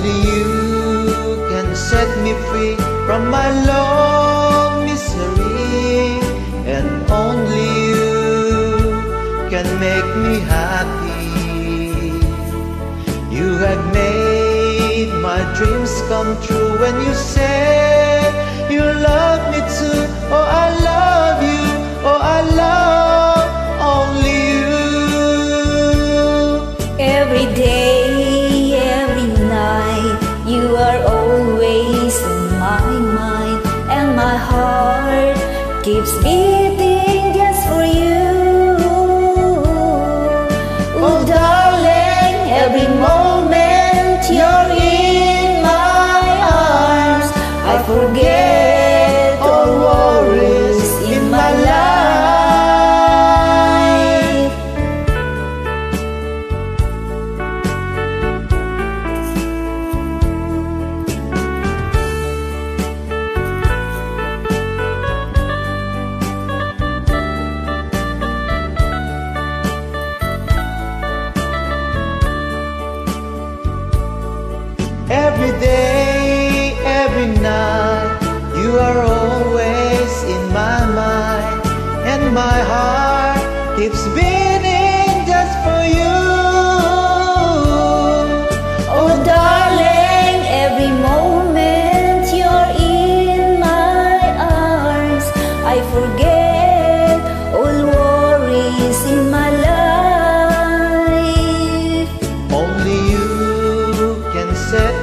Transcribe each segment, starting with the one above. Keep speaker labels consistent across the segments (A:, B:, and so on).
A: Only you can set me free from my long misery. And only you can make me happy. You have made my dreams come true When you said you love me too. Oh, I love
B: heart keeps beating just for you. Oh, darling, every moment you're in my arms, I forget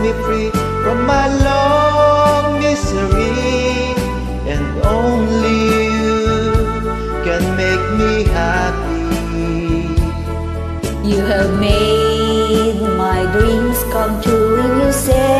A: me free from my long misery, and only you can make me happy.
B: You have made my dreams come true when you said